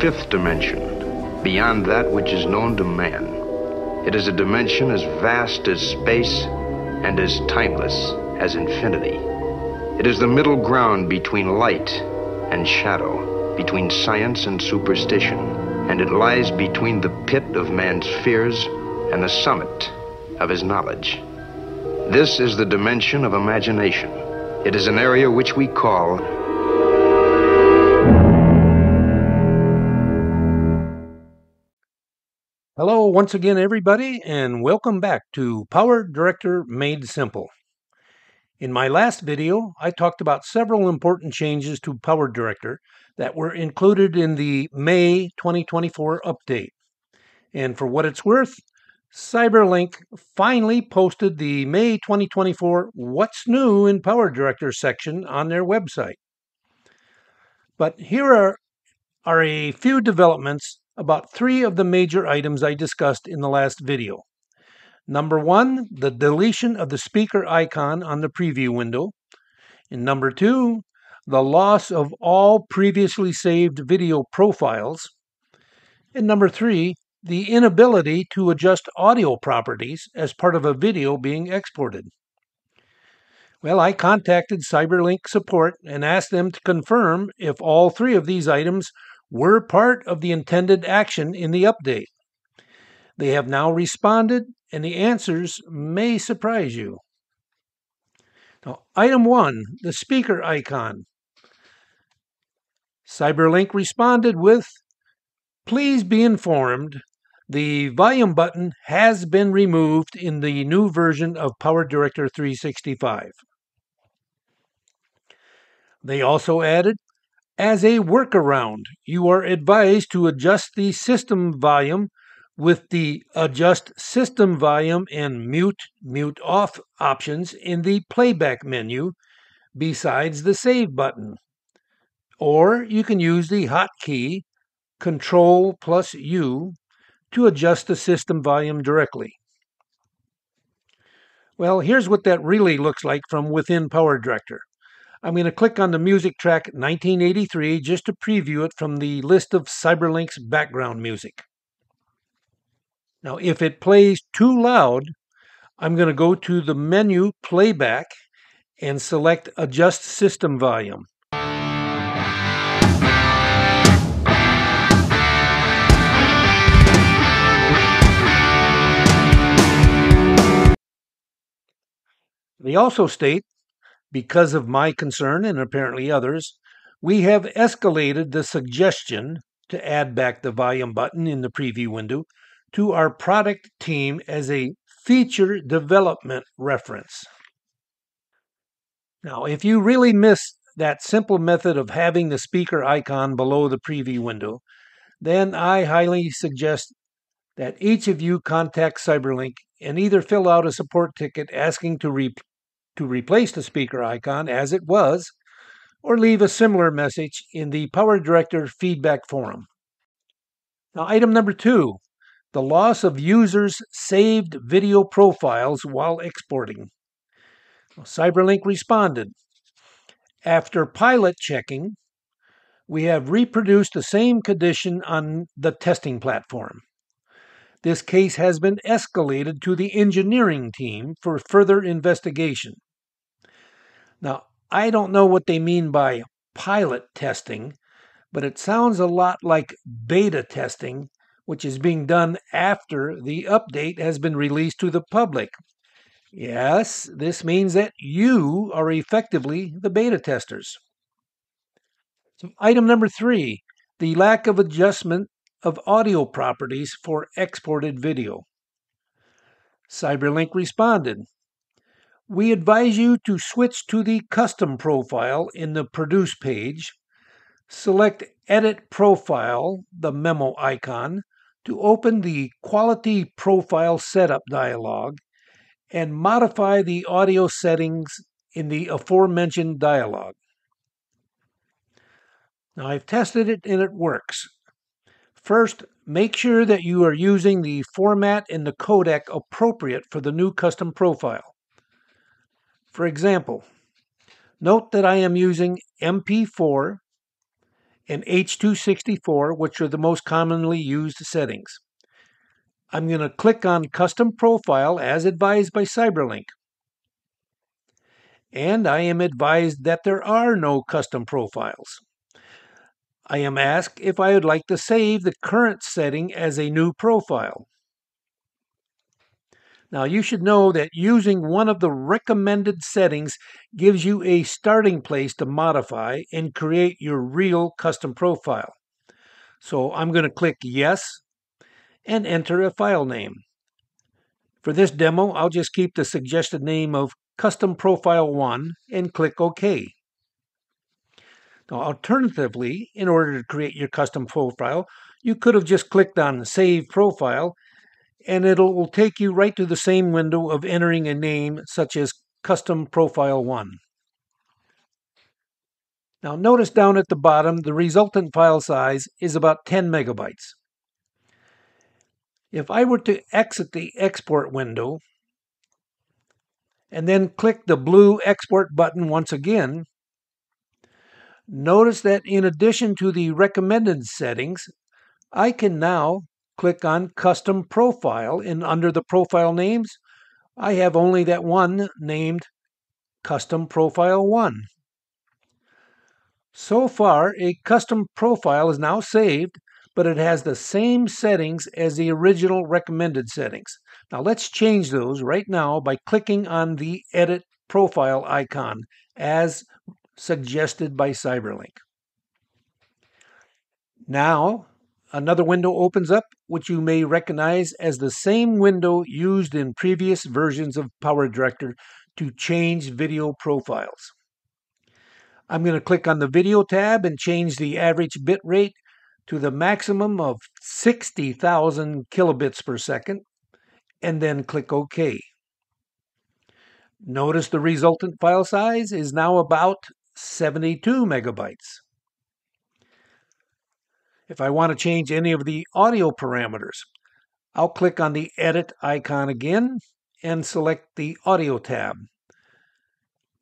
Fifth dimension, beyond that which is known to man. It is a dimension as vast as space and as timeless as infinity. It is the middle ground between light and shadow, between science and superstition, and it lies between the pit of man's fears and the summit of his knowledge. This is the dimension of imagination. It is an area which we call Hello, once again, everybody, and welcome back to Power Director Made Simple. In my last video, I talked about several important changes to Power Director that were included in the May 2024 update. And for what it's worth, Cyberlink finally posted the May 2024 What's New in Power Director section on their website. But here are, are a few developments about three of the major items I discussed in the last video. Number one, the deletion of the speaker icon on the preview window. And number two, the loss of all previously saved video profiles. And number three, the inability to adjust audio properties as part of a video being exported. Well, I contacted Cyberlink support and asked them to confirm if all three of these items were part of the intended action in the update. They have now responded, and the answers may surprise you. Now, item one the speaker icon. Cyberlink responded with Please be informed the volume button has been removed in the new version of Power Director 365. They also added as a workaround, you are advised to adjust the system volume with the Adjust System Volume and Mute Mute Off options in the Playback menu besides the Save button. Or you can use the hotkey Control plus U to adjust the system volume directly. Well, here's what that really looks like from within Power Director. I'm going to click on the music track 1983 just to preview it from the list of Cyberlink's background music. Now, if it plays too loud, I'm going to go to the menu Playback and select Adjust System Volume. They also state because of my concern and apparently others, we have escalated the suggestion to add back the volume button in the preview window to our product team as a feature development reference. Now, if you really miss that simple method of having the speaker icon below the preview window, then I highly suggest that each of you contact Cyberlink and either fill out a support ticket asking to re- to replace the speaker icon as it was, or leave a similar message in the Power Director feedback forum. Now, item number two the loss of users' saved video profiles while exporting. Cyberlink responded. After pilot checking, we have reproduced the same condition on the testing platform. This case has been escalated to the engineering team for further investigation. Now, I don't know what they mean by pilot testing, but it sounds a lot like beta testing, which is being done after the update has been released to the public. Yes, this means that you are effectively the beta testers. So item number three the lack of adjustment of audio properties for exported video. Cyberlink responded we advise you to switch to the custom profile in the produce page. Select Edit Profile, the memo icon, to open the Quality Profile Setup dialog and modify the audio settings in the aforementioned dialog. Now I've tested it and it works. First, make sure that you are using the format and the codec appropriate for the new custom profile. For example, note that I am using MP4 and H.264, which are the most commonly used settings. I'm going to click on Custom Profile as advised by Cyberlink. And I am advised that there are no custom profiles. I am asked if I would like to save the current setting as a new profile. Now, you should know that using one of the recommended settings gives you a starting place to modify and create your real custom profile. So I'm going to click Yes and enter a file name. For this demo, I'll just keep the suggested name of Custom Profile 1 and click OK. Now, alternatively, in order to create your custom profile, you could have just clicked on Save Profile and it will take you right to the same window of entering a name such as Custom Profile 1. Now notice down at the bottom the resultant file size is about 10 megabytes. If I were to exit the export window and then click the blue export button once again, notice that in addition to the recommended settings, I can now click on custom profile and under the profile names, I have only that one named custom profile 1. So far, a custom profile is now saved but it has the same settings as the original recommended settings. Now let's change those right now by clicking on the Edit Profile icon as suggested by Cyberlink. Now, another window opens up, which you may recognize as the same window used in previous versions of PowerDirector to change video profiles. I'm going to click on the Video tab and change the average bit rate to the maximum of 60,000 kilobits per second, and then click OK. Notice the resultant file size is now about 72 megabytes. If I want to change any of the audio parameters, I'll click on the Edit icon again and select the Audio tab.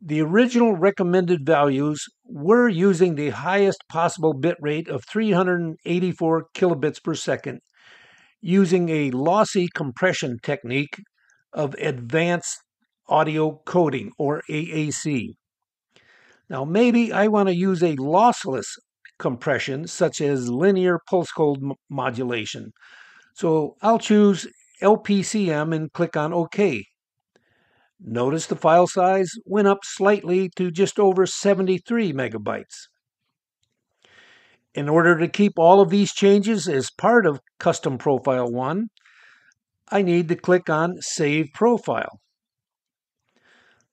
The original recommended values were using the highest possible bit rate of 384 kilobits per second using a lossy compression technique of advanced audio coding or AAC. Now, maybe I want to use a lossless compression such as linear pulse code modulation. So I'll choose LPCM and click on OK. Notice the file size went up slightly to just over 73 megabytes. In order to keep all of these changes as part of Custom Profile 1, I need to click on Save Profile.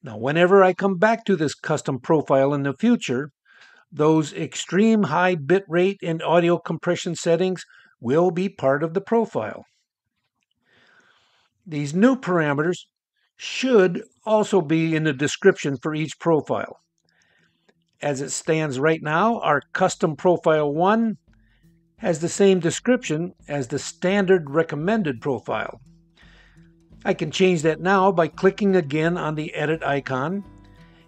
Now, whenever I come back to this custom profile in the future, those extreme high bit rate and audio compression settings will be part of the profile. These new parameters should also be in the description for each profile. As it stands right now, our custom profile 1 has the same description as the standard recommended profile. I can change that now by clicking again on the edit icon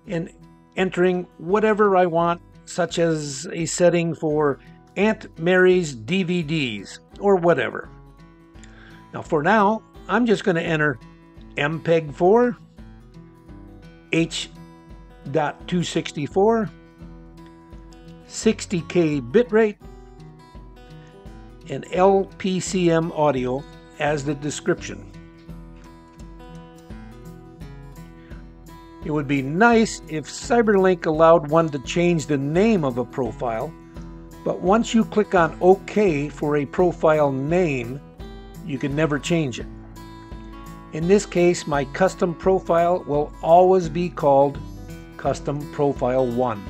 and entering whatever I want, such as a setting for Aunt Mary's DVDs or whatever. Now, for now, I'm just going to enter MPEG-4, H.264, 60K bitrate, and LPCM audio as the description. It would be nice if Cyberlink allowed one to change the name of a profile, but once you click on OK for a profile name, you can never change it. In this case, my custom profile will always be called Custom Profile 1.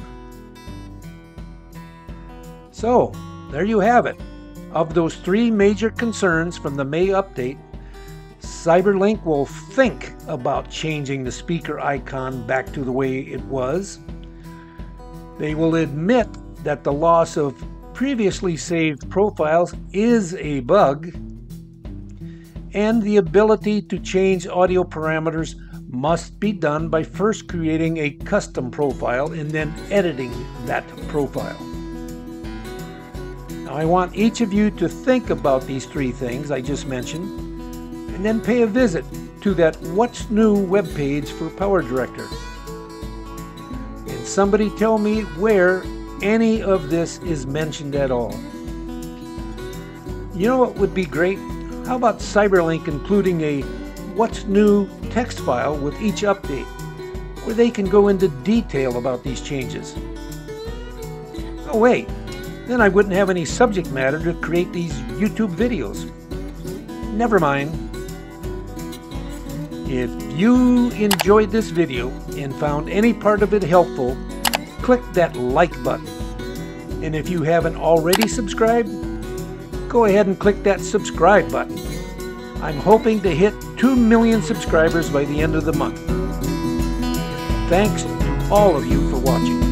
So, there you have it. Of those three major concerns from the May update, Cyberlink will think about changing the speaker icon back to the way it was. They will admit that the loss of previously saved profiles is a bug and the ability to change audio parameters must be done by first creating a custom profile and then editing that profile. Now, I want each of you to think about these three things I just mentioned and then pay a visit to that What's New webpage for Power Director. And somebody tell me where any of this is mentioned at all. You know what would be great? How about Cyberlink including a What's New text file with each update, where they can go into detail about these changes? Oh, wait, then I wouldn't have any subject matter to create these YouTube videos. Never mind. If you enjoyed this video and found any part of it helpful, click that like button. And if you haven't already subscribed, go ahead and click that subscribe button. I'm hoping to hit 2 million subscribers by the end of the month. Thanks to all of you for watching.